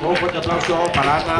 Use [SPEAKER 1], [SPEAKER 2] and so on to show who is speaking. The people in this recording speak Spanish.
[SPEAKER 1] Un fuerte aplauso para Ana.